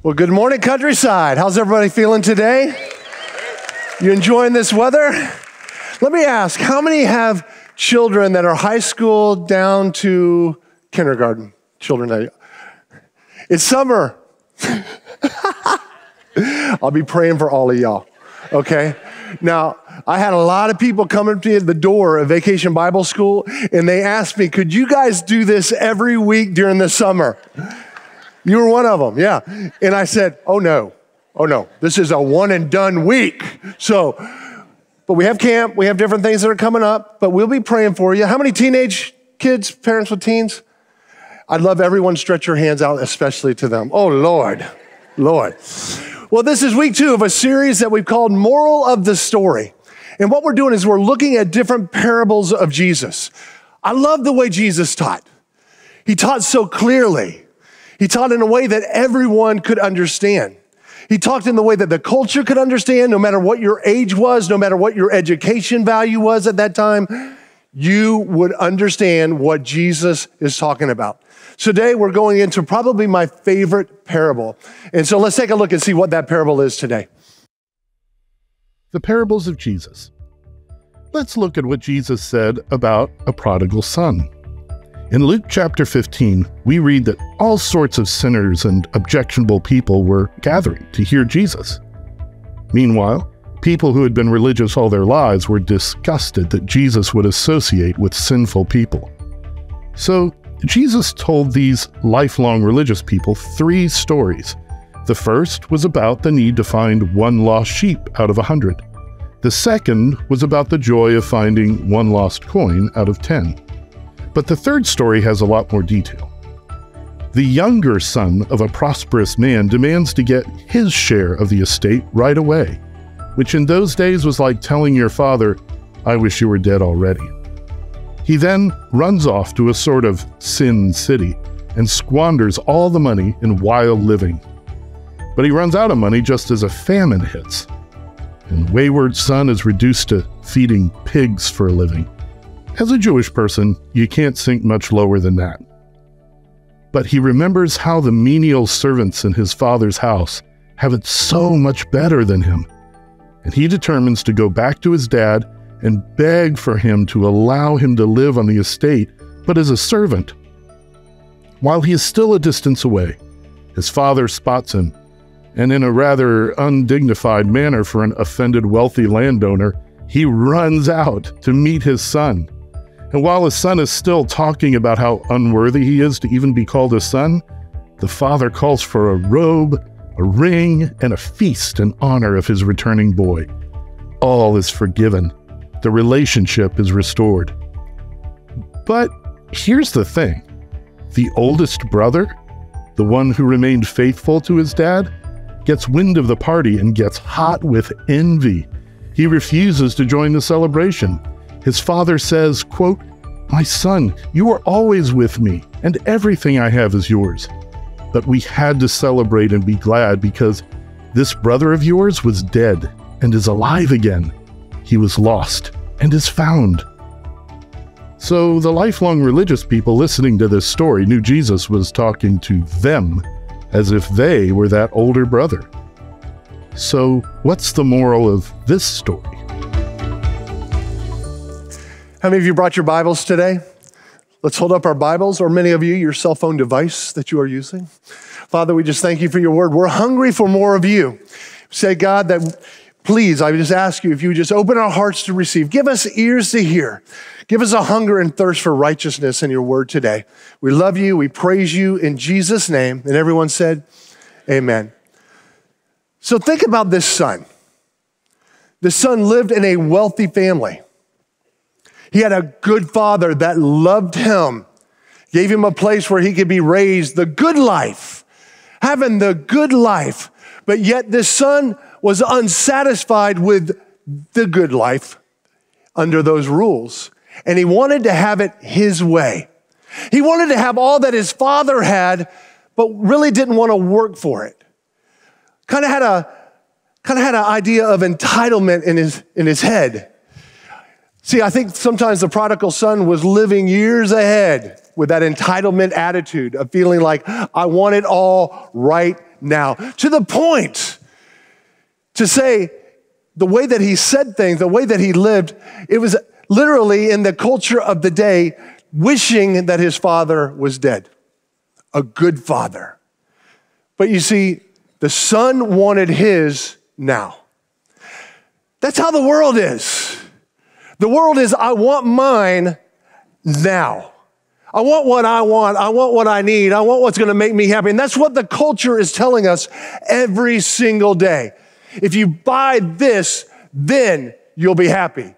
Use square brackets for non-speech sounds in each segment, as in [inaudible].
Well, good morning, countryside. How's everybody feeling today? You enjoying this weather? Let me ask how many have children that are high school down to kindergarten? Children that. It's summer. [laughs] I'll be praying for all of y'all, okay? Now, I had a lot of people coming to the door of Vacation Bible School, and they asked me, could you guys do this every week during the summer? You were one of them, yeah. And I said, oh no, oh no, this is a one and done week. So, but we have camp, we have different things that are coming up, but we'll be praying for you. How many teenage kids, parents with teens? I'd love everyone stretch your hands out, especially to them. Oh Lord, Lord. Well, this is week two of a series that we've called Moral of the Story. And what we're doing is we're looking at different parables of Jesus. I love the way Jesus taught. He taught so clearly. He taught in a way that everyone could understand. He talked in the way that the culture could understand, no matter what your age was, no matter what your education value was at that time, you would understand what Jesus is talking about. Today, we're going into probably my favorite parable. And so let's take a look and see what that parable is today. The parables of Jesus. Let's look at what Jesus said about a prodigal son. In Luke chapter 15, we read that all sorts of sinners and objectionable people were gathering to hear Jesus. Meanwhile, people who had been religious all their lives were disgusted that Jesus would associate with sinful people. So, Jesus told these lifelong religious people three stories. The first was about the need to find one lost sheep out of a hundred. The second was about the joy of finding one lost coin out of ten. But the third story has a lot more detail. The younger son of a prosperous man demands to get his share of the estate right away, which in those days was like telling your father, I wish you were dead already. He then runs off to a sort of sin city and squanders all the money in wild living. But he runs out of money just as a famine hits, and wayward son is reduced to feeding pigs for a living. As a Jewish person, you can't sink much lower than that. But he remembers how the menial servants in his father's house have it so much better than him. And he determines to go back to his dad and beg for him to allow him to live on the estate, but as a servant. While he is still a distance away, his father spots him, and in a rather undignified manner for an offended wealthy landowner, he runs out to meet his son. And while his son is still talking about how unworthy he is to even be called a son, the father calls for a robe, a ring, and a feast in honor of his returning boy. All is forgiven. The relationship is restored. But here's the thing the oldest brother, the one who remained faithful to his dad, gets wind of the party and gets hot with envy. He refuses to join the celebration his father says, quote, My son, you are always with me, and everything I have is yours. But we had to celebrate and be glad because this brother of yours was dead and is alive again. He was lost and is found. So the lifelong religious people listening to this story knew Jesus was talking to them as if they were that older brother. So, what's the moral of this story? How many of you brought your Bibles today? Let's hold up our Bibles, or many of you, your cell phone device that you are using. Father, we just thank you for your word. We're hungry for more of you. Say, God, that please, I just ask you if you just open our hearts to receive, give us ears to hear, give us a hunger and thirst for righteousness in your word today. We love you, we praise you in Jesus' name. And everyone said, Amen. So think about this son. The son lived in a wealthy family. He had a good father that loved him, gave him a place where he could be raised the good life, having the good life. But yet, this son was unsatisfied with the good life under those rules. And he wanted to have it his way. He wanted to have all that his father had, but really didn't want to work for it. Kind of had a kind of had an idea of entitlement in his in his head. See, I think sometimes the prodigal son was living years ahead with that entitlement attitude of feeling like, I want it all right now. To the point to say the way that he said things, the way that he lived, it was literally in the culture of the day wishing that his father was dead. A good father. But you see, the son wanted his now. That's how the world is. The world is, I want mine now. I want what I want. I want what I need. I want what's going to make me happy. And that's what the culture is telling us every single day. If you buy this, then you'll be happy.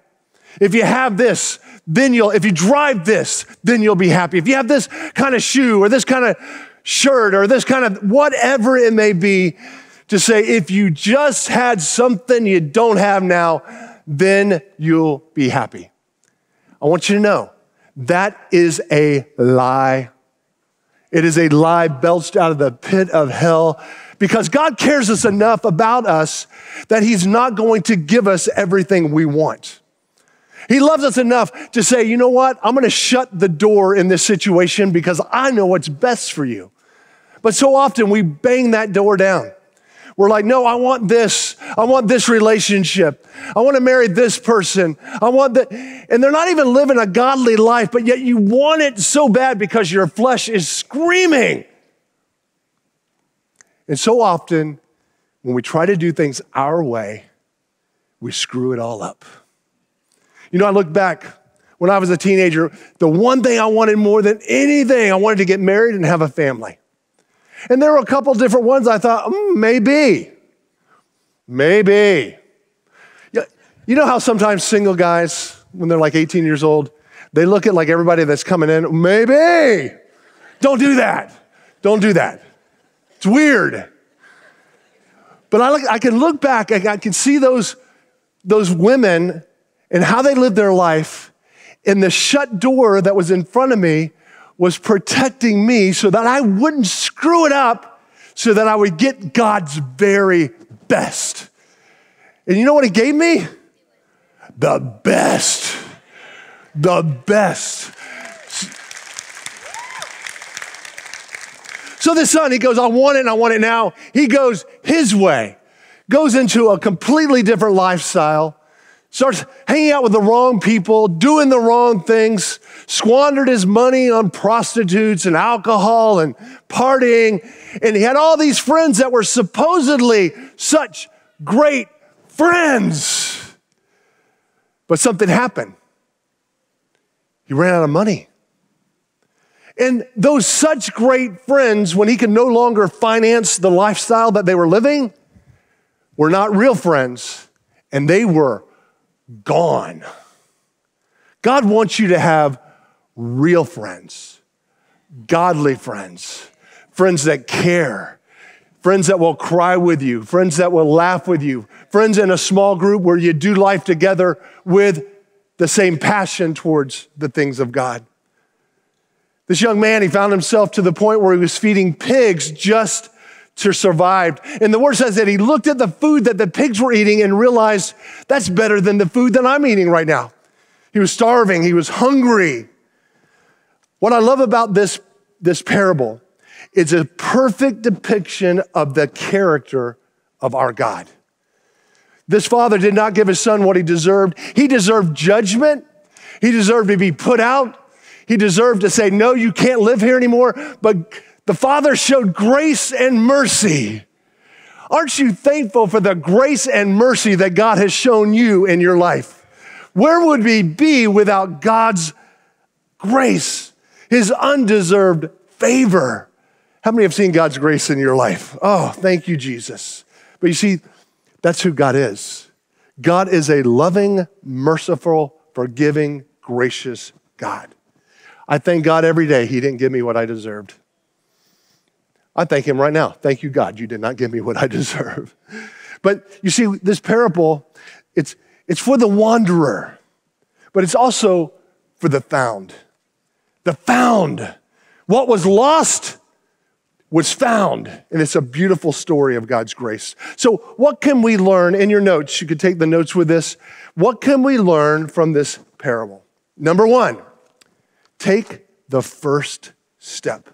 If you have this, then you'll, if you drive this, then you'll be happy. If you have this kind of shoe or this kind of shirt or this kind of whatever it may be, to say, if you just had something you don't have now, then you'll be happy. I want you to know that is a lie. It is a lie belched out of the pit of hell because God cares us enough about us that He's not going to give us everything we want. He loves us enough to say, you know what? I'm going to shut the door in this situation because I know what's best for you. But so often we bang that door down. We're like, no, I want this. I want this relationship. I want to marry this person. I want that. And they're not even living a godly life, but yet you want it so bad because your flesh is screaming. And so often, when we try to do things our way, we screw it all up. You know, I look back when I was a teenager, the one thing I wanted more than anything, I wanted to get married and have a family. And there were a couple different ones I thought, mm, maybe, maybe. You know how sometimes single guys, when they're like 18 years old, they look at like everybody that's coming in, maybe. Don't do that. Don't do that. It's weird. But I, look, I can look back, I can see those, those women and how they lived their life in the shut door that was in front of me was protecting me so that I wouldn't screw it up, so that I would get God's very best. And you know what He gave me? The best. The best. So the son, he goes, I want it and I want it now. He goes his way, goes into a completely different lifestyle starts hanging out with the wrong people, doing the wrong things, squandered his money on prostitutes and alcohol and partying. And he had all these friends that were supposedly such great friends. But something happened. He ran out of money. And those such great friends, when he could no longer finance the lifestyle that they were living, were not real friends, and they were gone. God wants you to have real friends, godly friends, friends that care, friends that will cry with you, friends that will laugh with you, friends in a small group where you do life together with the same passion towards the things of God. This young man, he found himself to the point where he was feeding pigs just to survive. And the word says that he looked at the food that the pigs were eating and realized that's better than the food that I'm eating right now. He was starving, he was hungry. What I love about this, this parable is a perfect depiction of the character of our God. This father did not give his son what he deserved. He deserved judgment. He deserved to be put out. He deserved to say, No, you can't live here anymore. But the Father showed grace and mercy. Aren't you thankful for the grace and mercy that God has shown you in your life? Where would we be without God's grace, His undeserved favor? How many have seen God's grace in your life? Oh, thank you, Jesus. But you see, that's who God is. God is a loving, merciful, forgiving, gracious God. I thank God every day He didn't give me what I deserved. I thank him right now. Thank you, God. You did not give me what I [laughs] deserve. But you see, this parable, it's, it's for the wanderer, but it's also for the found. The found. What was lost was found. And it's a beautiful story of God's grace. So, what can we learn in your notes? You could take the notes with this. What can we learn from this parable? Number one, take the first step.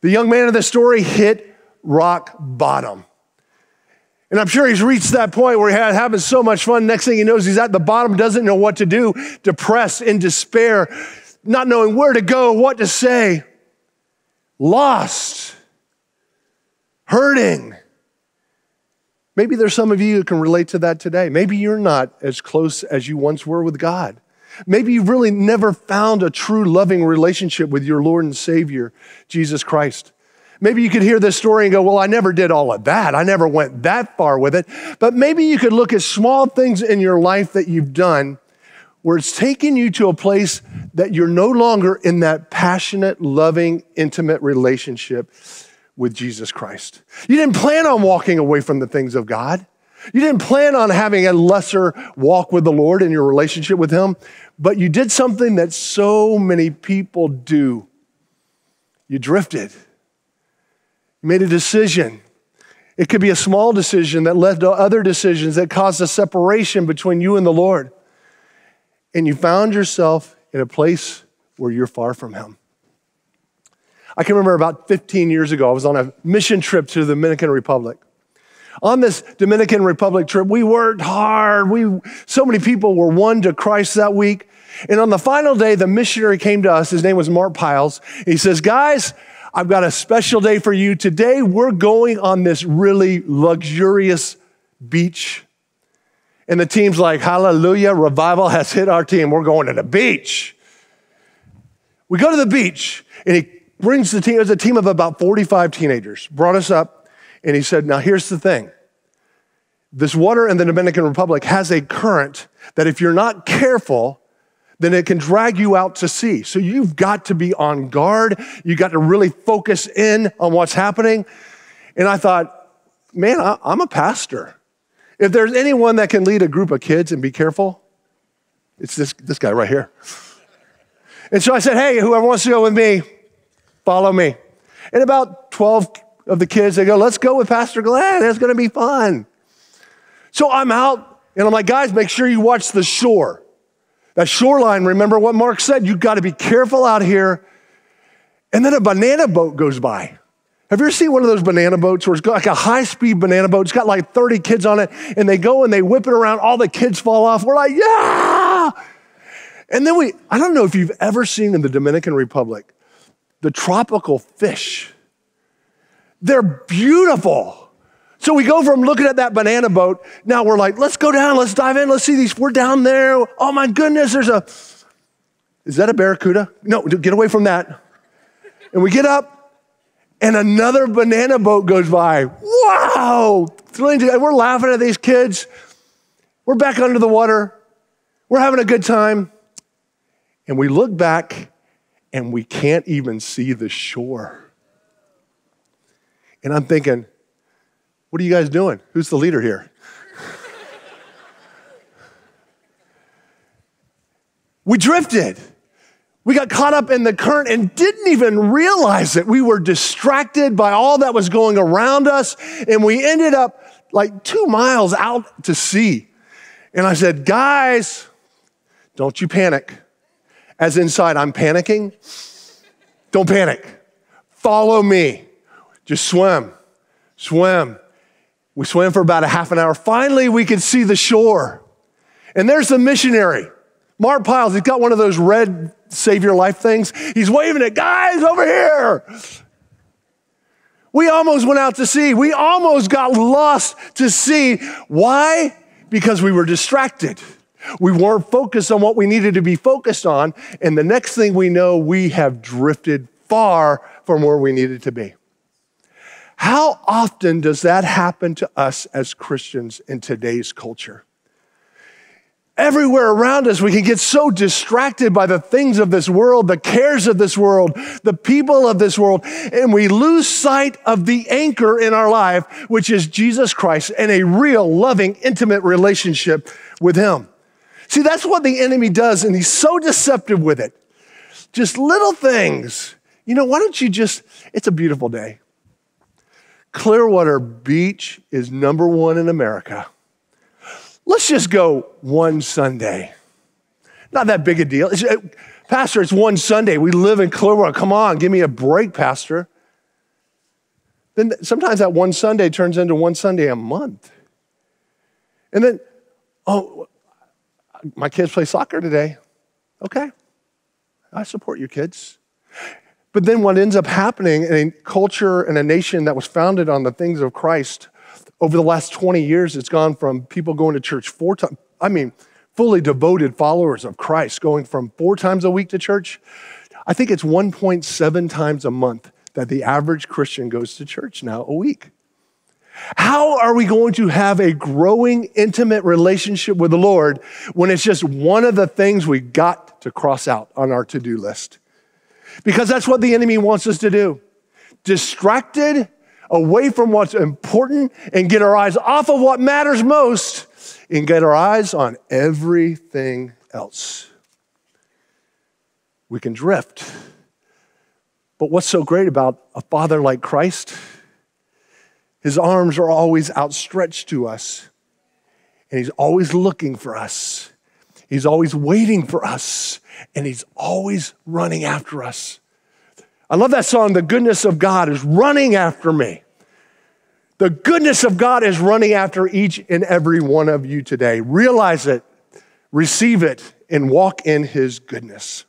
The young man of the story hit rock bottom. And I'm sure he's reached that point where he had having so much fun. Next thing he knows, he's at the bottom, doesn't know what to do, depressed, in despair, not knowing where to go, what to say, lost, hurting. Maybe there's some of you who can relate to that today. Maybe you're not as close as you once were with God. Maybe you've really never found a true loving relationship with your Lord and Savior, Jesus Christ. Maybe you could hear this story and go, Well, I never did all of that. I never went that far with it. But maybe you could look at small things in your life that you've done where it's taken you to a place that you're no longer in that passionate, loving, intimate relationship with Jesus Christ. You didn't plan on walking away from the things of God. You didn't plan on having a lesser walk with the Lord in your relationship with Him, but you did something that so many people do. You drifted. You made a decision. It could be a small decision that led to other decisions that caused a separation between you and the Lord. And you found yourself in a place where you're far from Him. I can remember about 15 years ago, I was on a mission trip to the Dominican Republic. On this Dominican Republic trip, we worked hard. We, so many people were won to Christ that week. And on the final day, the missionary came to us. His name was Mark Piles. He says, Guys, I've got a special day for you. Today, we're going on this really luxurious beach. And the team's like, Hallelujah, revival has hit our team. We're going to the beach. We go to the beach, and he brings the team, it was a team of about 45 teenagers, brought us up, and he said, Now here's the thing. This water in the Dominican Republic has a current that if you're not careful, then it can drag you out to sea. So you've got to be on guard. You got to really focus in on what's happening. And I thought, man, I, am a pastor. If there's anyone that can lead a group of kids and be careful, it's this, this guy right here. And so I said, hey, whoever wants to go with me, follow me. And about 12 of the kids, they go, let's go with Pastor Glenn. It's going to be fun. So I'm out and I'm like, guys, make sure you watch the shore. That shoreline, remember what Mark said, you've got to be careful out here. And then a banana boat goes by. Have you ever seen one of those banana boats where it's like a high speed banana boat? It's got like 30 kids on it, and they go and they whip it around. All the kids fall off. We're like, yeah. And then we, I don't know if you've ever seen in the Dominican Republic the tropical fish. They're beautiful. So we go from looking at that banana boat. Now we're like, let's go down, let's dive in, let's see these. We're down there. Oh my goodness, there's a, is that a barracuda? No, get away from that. And we get up, and another banana boat goes by. Wow! We're laughing at these kids. We're back under the water. We're having a good time. And we look back, and we can't even see the shore. And I'm thinking, what are you guys doing? Who's the leader here? [laughs] we drifted. We got caught up in the current and didn't even realize it. We were distracted by all that was going around us, and we ended up like two miles out to sea. And I said, Guys, don't you panic. As inside, I'm panicking. Don't panic. Follow me. Just swim, swim. We swam for about a half an hour. Finally, we could see the shore. And there's the missionary, Mark Piles. He's got one of those red save your life things. He's waving it, guys, over here. We almost went out to sea. We almost got lost to sea. Why? Because we were distracted. We weren't focused on what we needed to be focused on. And the next thing we know, we have drifted far from where we needed to be. How often does that happen to us as Christians in today's culture? Everywhere around us, we can get so distracted by the things of this world, the cares of this world, the people of this world, and we lose sight of the anchor in our life, which is Jesus Christ and a real, loving, intimate relationship with Him. See, that's what the enemy does, and he's so deceptive with it. Just little things. You know, why don't you just, it's a beautiful day. Clearwater Beach is number one in America. Let's just go one Sunday. Not that big a deal. It's, uh, Pastor, it's one Sunday. We live in Clearwater. Come on, give me a break, Pastor. then sometimes that one Sunday turns into one Sunday a month. And then, oh, my kids play soccer today. Okay, I support your kids. But then what ends up happening in a culture and a nation that was founded on the things of Christ over the last 20 years, it's gone from people going to church four times, I mean, fully devoted followers of Christ going from four times a week to church. I think it's 1.7 times a month that the average Christian goes to church now a week. How are we going to have a growing, intimate relationship with the Lord when it's just one of the things we got to cross out on our to do list? Because that's what the enemy wants us to do. Distracted away from what's important and get our eyes off of what matters most and get our eyes on everything else. We can drift. But what's so great about a father like Christ? His arms are always outstretched to us, and he's always looking for us. He's always waiting for us, and he's always running after us. I love that song, The Goodness of God is running after me. The goodness of God is running after each and every one of you today. Realize it, receive it, and walk in his goodness.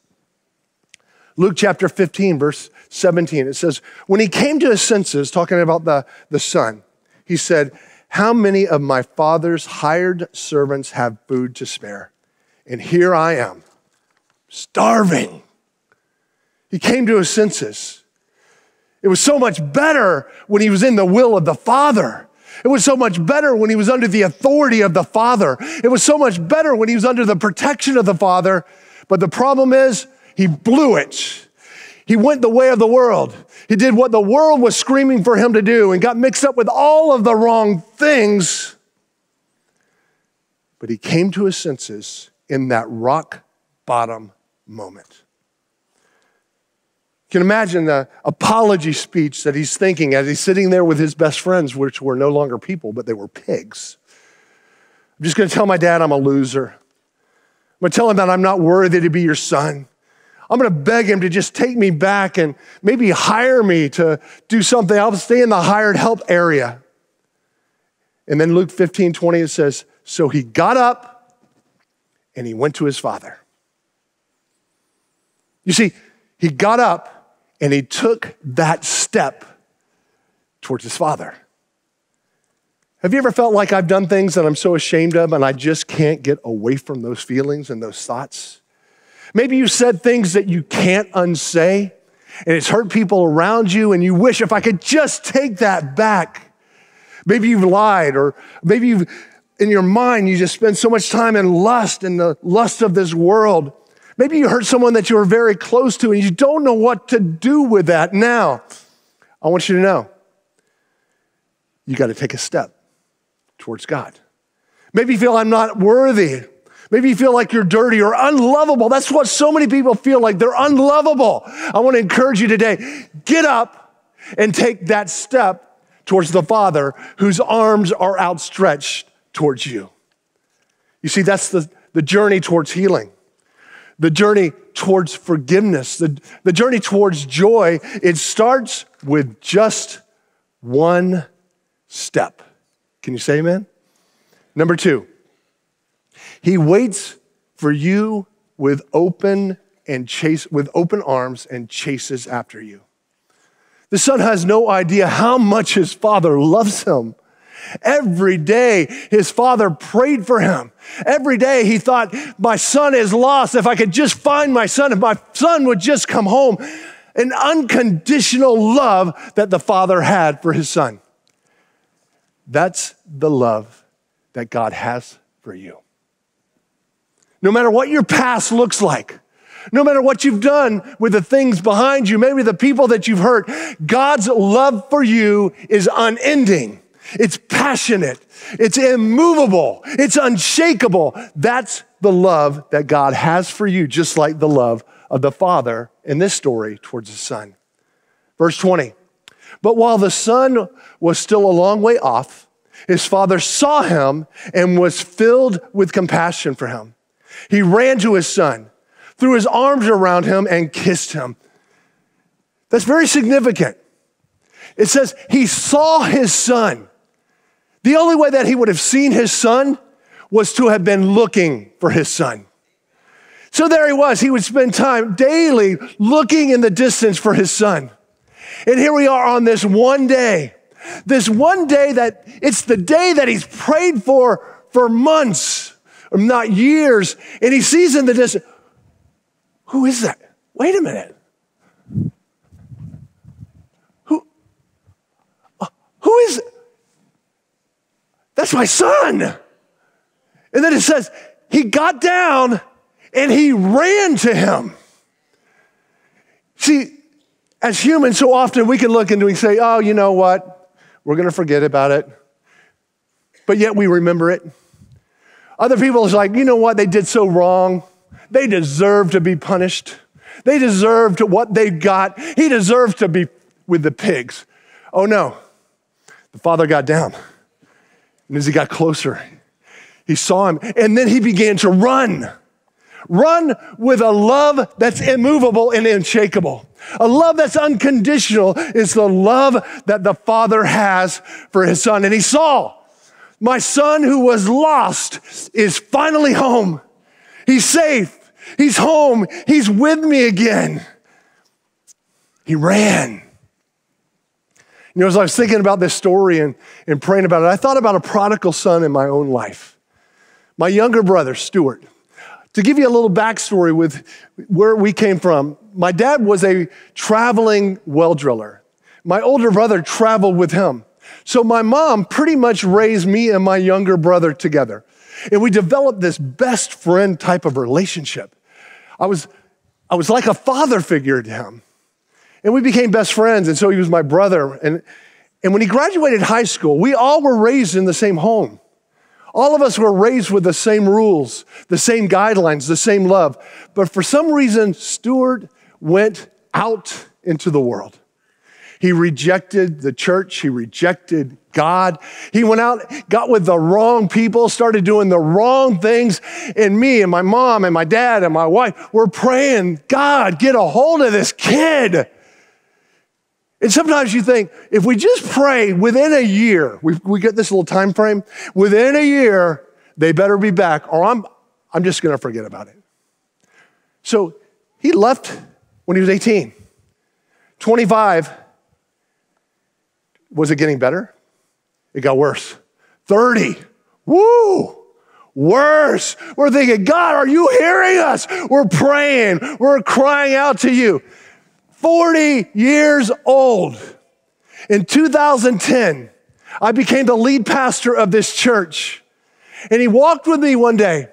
Luke chapter 15, verse 17, it says, When he came to his senses, talking about the, the son, he said, How many of my father's hired servants have food to spare? And here I am, starving. He came to his senses. It was so much better when he was in the will of the Father. It was so much better when he was under the authority of the Father. It was so much better when he was under the protection of the Father. But the problem is, he blew it. He went the way of the world. He did what the world was screaming for him to do and got mixed up with all of the wrong things. But he came to his senses in that rock bottom moment. You can imagine the apology speech that he's thinking as he's sitting there with his best friends, which were no longer people, but they were pigs. I'm just going to tell my dad I'm a loser. I'm to tell him that I'm not worthy to be your son. I'm going to beg him to just take me back and maybe hire me to do something. I'll stay in the hired help area. And then Luke 15, 20, it says, So he got up and he went to his father. You see, he got up and he took that step towards his father. Have you ever felt like I've done things that I'm so ashamed of and I just can't get away from those feelings and those thoughts? Maybe you said things that you can't unsay, and it's hurt people around you, and you wish if I could just take that back. Maybe you've lied, or maybe you've, in your mind, you just spend so much time in lust and the lust of this world. Maybe you hurt someone that you were very close to, and you don't know what to do with that now. I want you to know you got to take a step towards God. Maybe you feel I'm not worthy Maybe you feel like you're dirty or unlovable. That's what so many people feel like. They're unlovable. I want to encourage you today get up and take that step towards the Father whose arms are outstretched towards you. You see, that's the, the journey towards healing, the journey towards forgiveness, the, the journey towards joy. It starts with just one step. Can you say amen? Number two, he waits for you with open and chase with open arms and chases after you. The son has no idea how much his father loves him. Every day, his father prayed for him. Every day, he thought, My son is lost. If I could just find my son, if my son would just come home. An unconditional love that the father had for his son. That's the love that God has for you. No matter what your past looks like, no matter what you've done with the things behind you, maybe the people that you've hurt, God's love for you is unending. It's passionate. It's immovable. It's unshakable. That's the love that God has for you, just like the love of the Father in this story towards the Son. Verse 20. But while the Son was still a long way off, his Father saw him and was filled with compassion for him. He ran to his son, threw his arms around him, and kissed him. That's very significant. It says he saw his son. The only way that he would have seen his son was to have been looking for his son. So there he was. He would spend time daily looking in the distance for his son. And here we are on this one day, this one day that it's the day that he's prayed for for months, not years. And he sees in the distance, who is that? Wait a minute. Who, uh, who is, that's my son. And then it says, he got down and he ran to him. See, as humans, so often we can look and we say, oh, you know what? We're going to forget about it. But yet we remember it. Other people is like, you know what? They did so wrong. They deserve to be punished. They deserved what they got. He deserved to be with the pigs. Oh no. The father got down. And as he got closer, he saw him. And then he began to run. Run with a love that's immovable and unshakable. A love that's unconditional is the love that the Father has for his son. And he saw, my son who was lost is finally home. He's safe. He's home. He's with me again. He ran. You know, as I was thinking about this story and, and praying about it, I thought about a prodigal son in my own life. My younger brother, Stuart. To give you a little backstory with where we came from, my dad was a traveling well driller. My older brother traveled with him. So my mom pretty much raised me and my younger brother together. And we developed this best friend type of relationship. I was, I was like a father figure to him. And we became best friends. And so he was my brother. And, and when he graduated high school, we all were raised in the same home. All of us were raised with the same rules, the same guidelines, the same love. But for some reason, Stuart went out into the world. He rejected the church. He rejected God. He went out, got with the wrong people, started doing the wrong things. And me and my mom and my dad and my wife were praying, God, get a hold of this kid. And sometimes you think, if we just pray within a year, we, we get this little time frame, within a year, they better be back, or I'm, I'm just gonna forget about it. So he left when he was 18. 25, was it getting better? It got worse. 30, woo! Worse. We're thinking, God, are you hearing us? We're praying. We're crying out to you. 40 years old. In 2010, I became the lead pastor of this church. And he walked with me one day,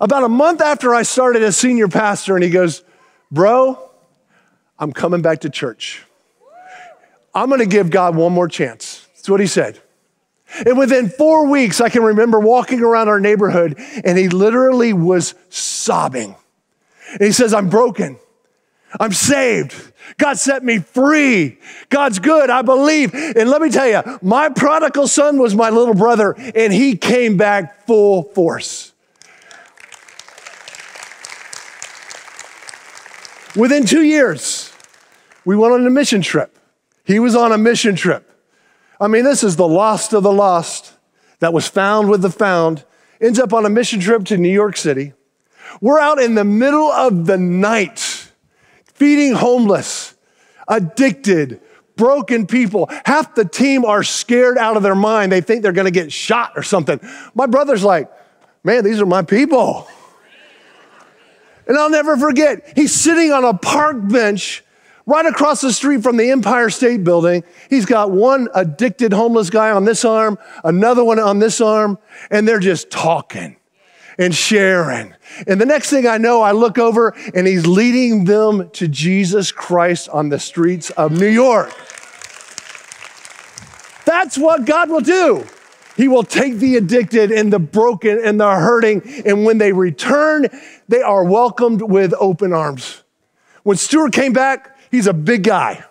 about a month after I started as senior pastor, and he goes, Bro, I'm coming back to church. I'm gonna give God one more chance. That's what he said. And within four weeks, I can remember walking around our neighborhood, and he literally was sobbing. And he says, I'm broken. I'm saved. God set me free. God's good. I believe. And let me tell you, my prodigal son was my little brother, and he came back full force. Within two years, we went on a mission trip. He was on a mission trip. I mean, this is the lost of the lost that was found with the found, ends up on a mission trip to New York City. We're out in the middle of the night feeding homeless, addicted, broken people. Half the team are scared out of their mind. They think they're going to get shot or something. My brother's like, man, these are my people. And I'll never forget, he's sitting on a park bench right across the street from the Empire State Building. He's got one addicted homeless guy on this arm, another one on this arm, and they're just talking and sharing. And the next thing I know, I look over and he's leading them to Jesus Christ on the streets of New York. That's what God will do. He will take the addicted and the broken and the hurting, and when they return, they are welcomed with open arms. When Stuart came back, he's a big guy.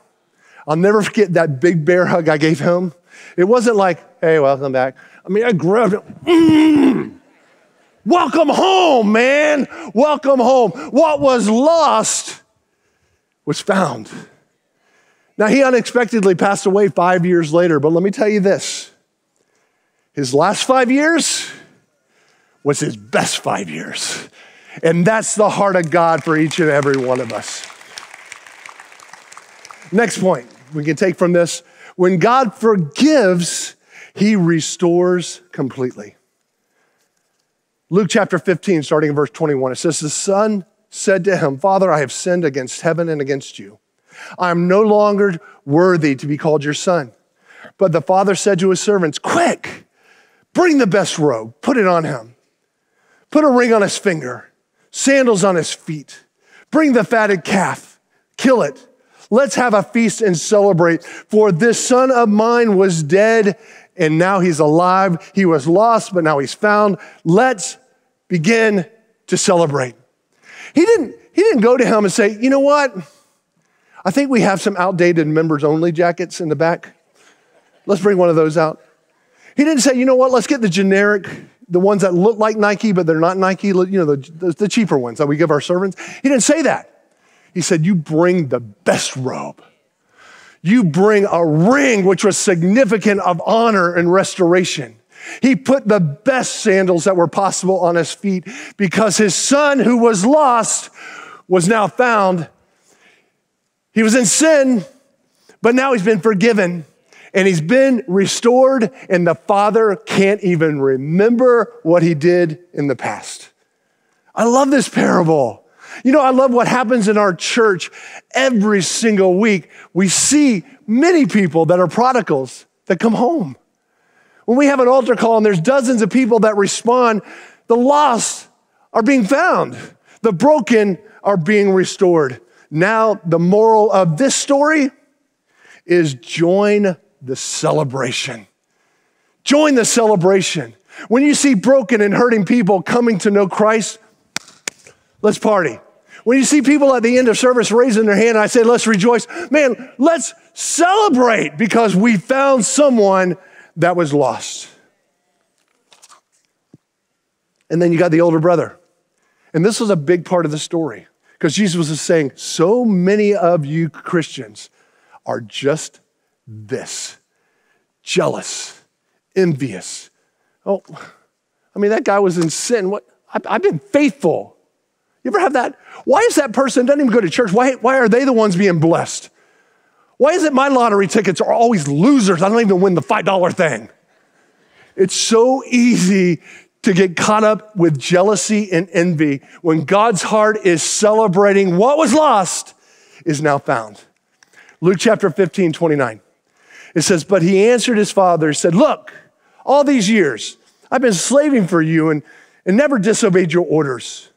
I'll never forget that big bear hug I gave him. It wasn't like, hey, welcome back. I mean, I grabbed him. Mm. Welcome home, man. Welcome home. What was lost was found. Now, he unexpectedly passed away five years later, but let me tell you this his last five years was his best five years. And that's the heart of God for each and every one of us. Next point we can take from this when God forgives, he restores completely. Luke chapter 15, starting in verse 21, it says, The son said to him, Father, I have sinned against heaven and against you. I am no longer worthy to be called your son. But the father said to his servants, Quick, bring the best robe, put it on him, put a ring on his finger, sandals on his feet, bring the fatted calf, kill it. Let's have a feast and celebrate. For this son of mine was dead and now he's alive. He was lost, but now he's found. Let's begin to celebrate. He didn't, he didn't go to him and say, you know what? I think we have some outdated members only jackets in the back. Let's bring one of those out. He didn't say, you know what, let's get the generic, the ones that look like Nike, but they're not Nike, you know, the, the cheaper ones that we give our servants. He didn't say that. He said, you bring the best robe you bring a ring, which was significant of honor and restoration. He put the best sandals that were possible on his feet because his son, who was lost, was now found. He was in sin, but now he's been forgiven and he's been restored, and the father can't even remember what he did in the past. I love this parable. You know, I love what happens in our church every single week. We see many people that are prodigals that come home. When we have an altar call and there's dozens of people that respond, the lost are being found, the broken are being restored. Now, the moral of this story is join the celebration. Join the celebration. When you see broken and hurting people coming to know Christ, let's party. When you see people at the end of service raising their hand, I say, let's rejoice, man, let's celebrate because we found someone that was lost. And then you got the older brother. And this was a big part of the story because Jesus was saying, so many of you Christians are just this jealous, envious. Oh, I mean, that guy was in sin. What? I've been faithful. You ever have that? Why is that person doesn't even go to church? Why, why are they the ones being blessed? Why is it my lottery tickets are always losers? I don't even win the $5 thing. It's so easy to get caught up with jealousy and envy when God's heart is celebrating what was lost is now found. Luke chapter 15, 29. It says, But he answered his father, said, Look, all these years I've been slaving for you and, and never disobeyed your orders.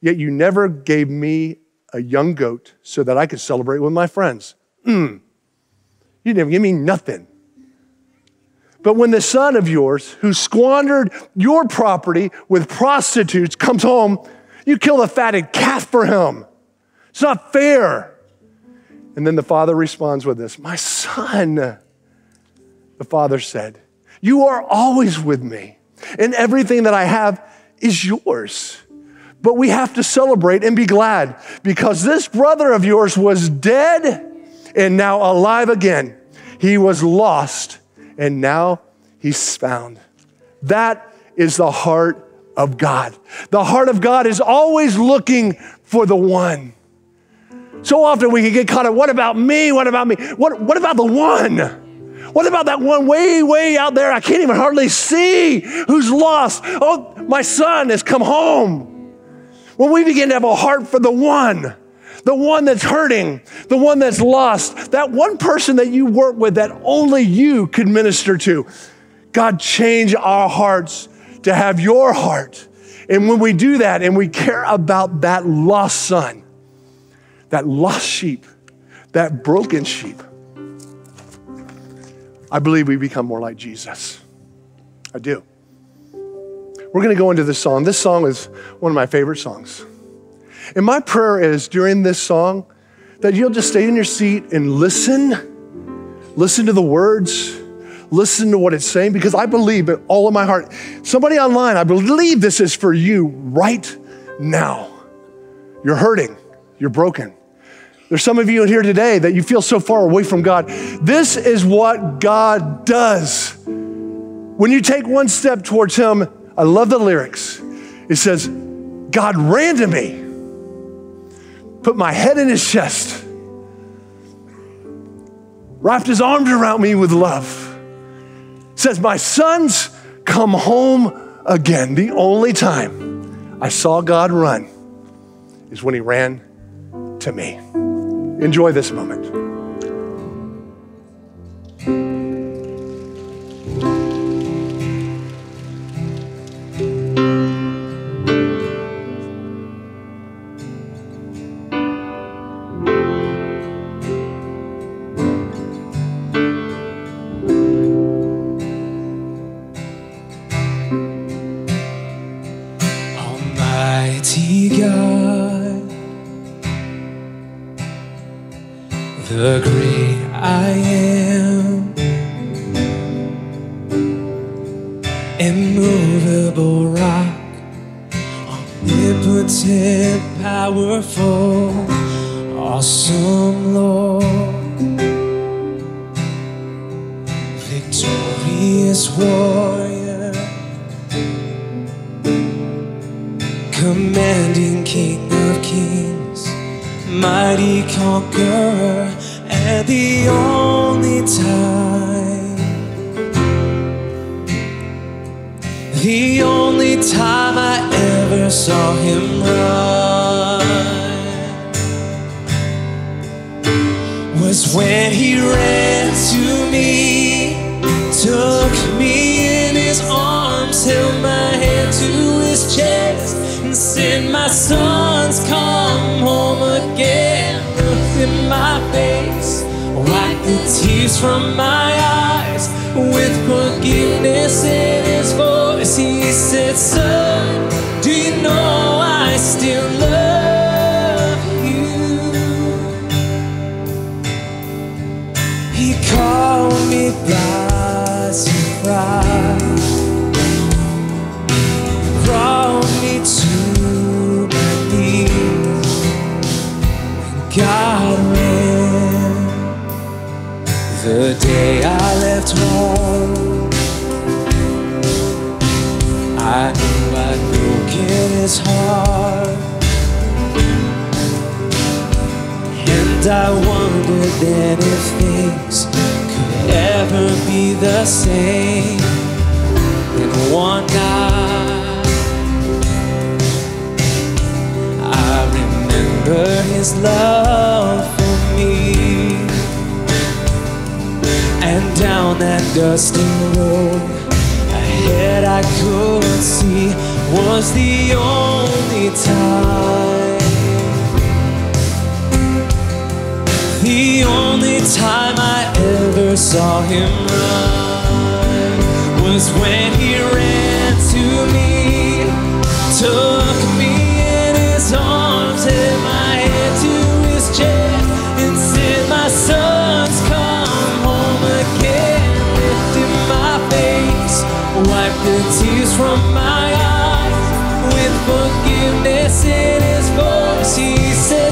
Yet you never gave me a young goat so that I could celebrate with my friends. Mm. You didn't give me nothing. But when the son of yours, who squandered your property with prostitutes, comes home, you kill the fatted calf for him. It's not fair. And then the father responds with this My son, the father said, You are always with me, and everything that I have is yours. But we have to celebrate and be glad because this brother of yours was dead and now alive again. He was lost and now he's found. That is the heart of God. The heart of God is always looking for the one. So often we can get caught up, what about me? What about me? What, what about the one? What about that one way, way out there? I can't even hardly see who's lost. Oh, my son has come home. When we begin to have a heart for the one, the one that's hurting, the one that's lost, that one person that you work with that only you could minister to. God, change our hearts to have your heart. And when we do that and we care about that lost son, that lost sheep, that broken sheep, I believe we become more like Jesus. I do. We're going to go into this song. This song is one of my favorite songs. And my prayer is during this song that you'll just stay in your seat and listen, listen to the words, listen to what it's saying, because I believe it all in my heart. Somebody online, I believe this is for you right now. You're hurting, you're broken. There's some of you in here today that you feel so far away from God. This is what God does. When you take one step towards Him, I love the lyrics. It says, God ran to me, put my head in His chest, wrapped His arms around me with love. says, My sons, come home again. The only time I saw God run is when He ran to me. Enjoy this moment. The great I am, immovable rock, omnipotent, powerful, awesome Lord, victorious warrior. Mighty conqueror, and the only time, the only time I ever saw him run was when he ran to me, took me in his arms, held my hand to his chest, said, My sons, come home again. Looked in my face, wiped the tears from my eyes, with forgiveness in his voice. He said, Son, do you know I still love you? He called me by surprise, day I left home, I knew I'd broken his heart. And I wondered then if things could ever be the same. And one night, I remember his love And down that dusty road, ahead I could see was the only time. The only time I ever saw him run was when he ran to me, from my eyes, with forgiveness in his voice. He said,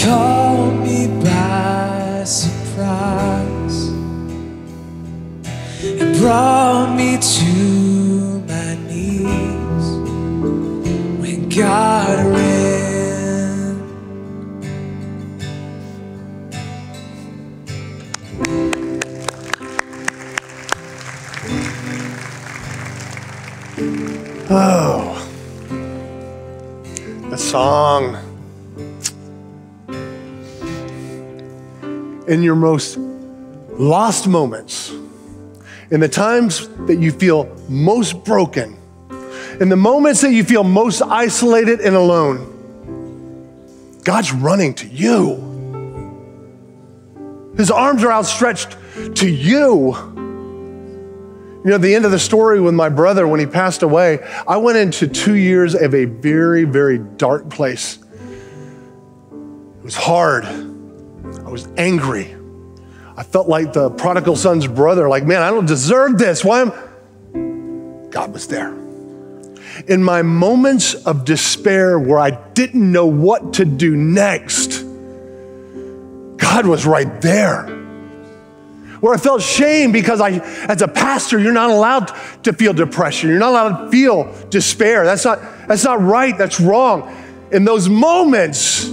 Called me by surprise. And brought me to my knees. When God ran. Oh, the song. In your most lost moments, in the times that you feel most broken, in the moments that you feel most isolated and alone, God's running to you. His arms are outstretched to you. You know, the end of the story with my brother, when he passed away, I went into two years of a very, very dark place. It was hard. I was angry. I felt like the prodigal son's brother, like, man, I don't deserve this. Why am God was there. In my moments of despair where I didn't know what to do next, God was right there where I felt shame because I, as a pastor, you're not allowed to feel depression. You're not allowed to feel despair. That's not, that's not right. That's wrong. In those moments,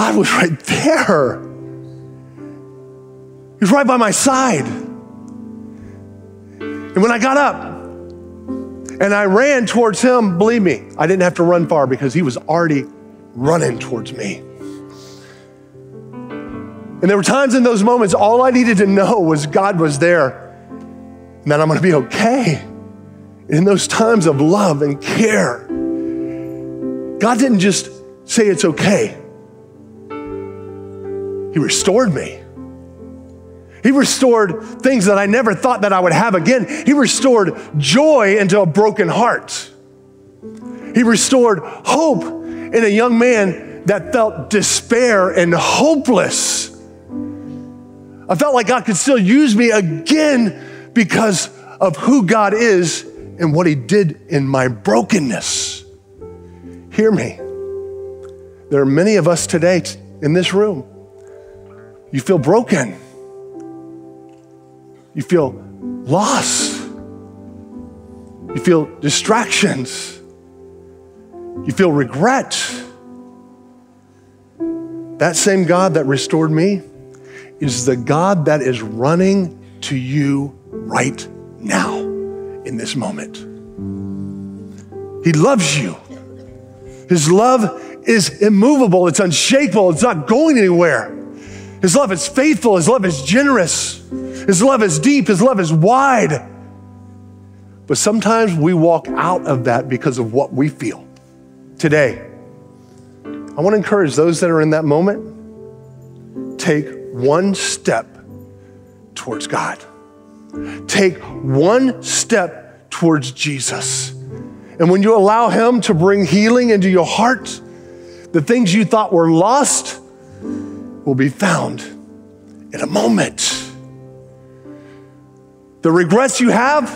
God was right there. He was right by my side. And when I got up and I ran towards him, believe me, I didn't have to run far because he was already running towards me. And there were times in those moments, all I needed to know was God was there and that I'm gonna be okay. In those times of love and care, God didn't just say it's okay, He restored me. He restored things that I never thought that I would have again. He restored joy into a broken heart. He restored hope in a young man that felt despair and hopeless. I felt like God could still use me again because of who God is and what He did in my brokenness. Hear me. There are many of us today in this room. You feel broken. You feel loss. You feel distractions. You feel regret. That same God that restored me is the God that is running to you right now in this moment. He loves you. His love is immovable, it's unshakable, it's not going anywhere. His love is faithful, His love is generous, His love is deep, His love is wide. But sometimes we walk out of that because of what we feel. Today, I want to encourage those that are in that moment take one step towards God. Take one step towards Jesus. And when you allow Him to bring healing into your heart, the things you thought were lost will be found in a moment. The regrets you have,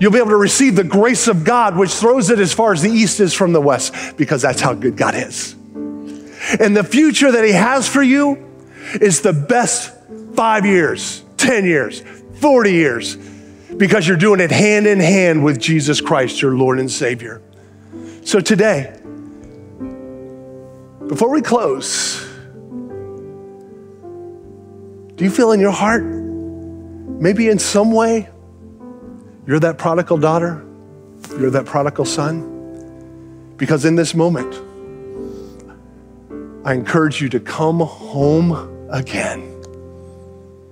you'll be able to receive the grace of God, which throws it as far as the east is from the west, because that's how good God is. And the future that He has for you is the best five years, 10 years, 40 years, because you're doing it hand in hand with Jesus Christ, your Lord and Savior. So today, before we close, do you feel in your heart, maybe in some way, you're that prodigal daughter, you're that prodigal son? Because in this moment, I encourage you to come home again.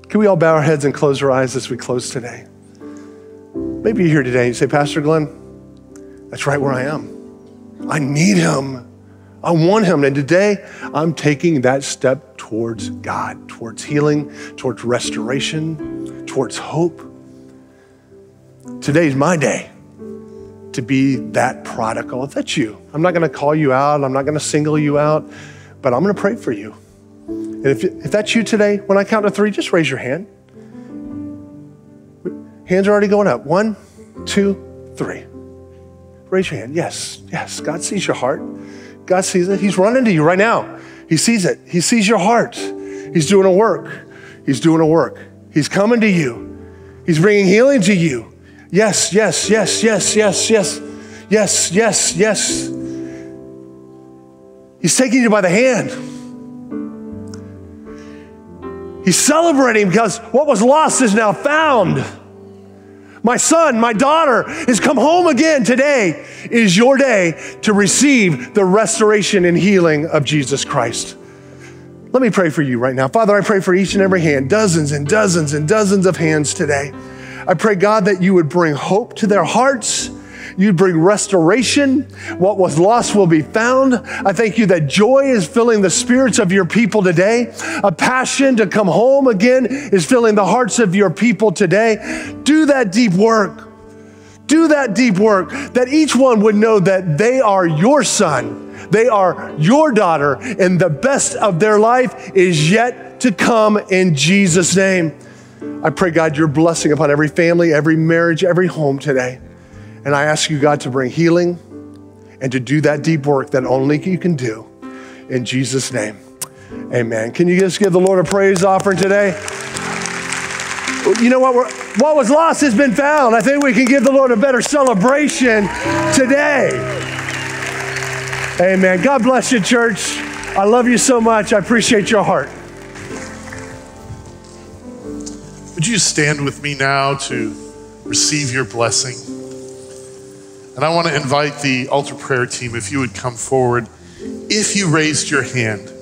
Can we all bow our heads and close our eyes as we close today? Maybe you're here today and you say, Pastor Glenn, that's right where I am. I need him. I want him. And today I'm taking that step towards God, towards healing, towards restoration, towards hope. Today's my day to be that prodigal. If that's you, I'm not going to call you out, I'm not going to single you out, but I'm going to pray for you. And if, if that's you today, when I count to three, just raise your hand. Hands are already going up. One, two, three. Raise your hand. Yes, yes. God sees your heart. God sees it. He's running to you right now. He sees it. He sees your heart. He's doing a work. He's doing a work. He's coming to you. He's bringing healing to you. Yes, yes, yes, yes, yes, yes, yes, yes, yes. He's taking you by the hand. He's celebrating because what was lost is now found. My son, my daughter has come home again. Today is your day to receive the restoration and healing of Jesus Christ. Let me pray for you right now. Father, I pray for each and every hand, dozens and dozens and dozens of hands today. I pray, God, that you would bring hope to their hearts You'd bring restoration. What was lost will be found. I thank you that joy is filling the spirits of your people today. A passion to come home again is filling the hearts of your people today. Do that deep work. Do that deep work that each one would know that they are your son, they are your daughter, and the best of their life is yet to come in Jesus' name. I pray, God, your blessing upon every family, every marriage, every home today. And I ask you, God, to bring healing and to do that deep work that only you can do. In Jesus' name, amen. Can you just give the Lord a praise offering today? You know what? what was lost has been found. I think we can give the Lord a better celebration today. Amen. God bless you, church. I love you so much. I appreciate your heart. Would you stand with me now to receive your blessing? And I want to invite the altar prayer team, if you would come forward. If you raised your hand,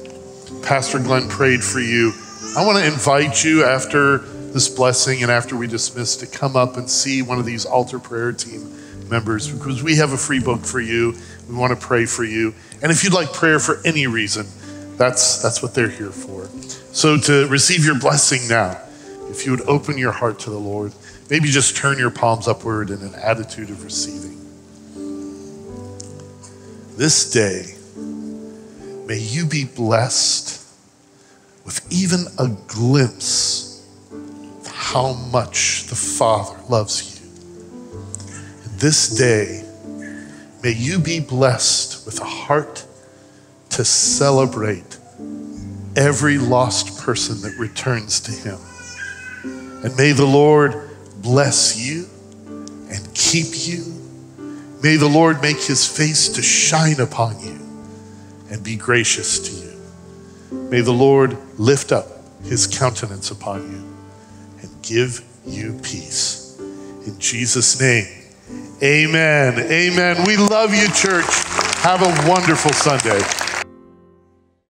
Pastor Glenn prayed for you. I want to invite you after this blessing and after we dismiss to come up and see one of these altar prayer team members because we have a free book for you. We want to pray for you. And if you'd like prayer for any reason, that's, that's what they're here for. So to receive your blessing now, if you would open your heart to the Lord, maybe just turn your palms upward in an attitude of receiving this day, may you be blessed with even a glimpse of how much the Father loves you. And this day, may you be blessed with a heart to celebrate every lost person that returns to Him. And may the Lord bless you and keep you May the Lord make his face to shine upon you and be gracious to you. May the Lord lift up his countenance upon you and give you peace. In Jesus' name, amen. Amen. We love you, church. Have a wonderful Sunday.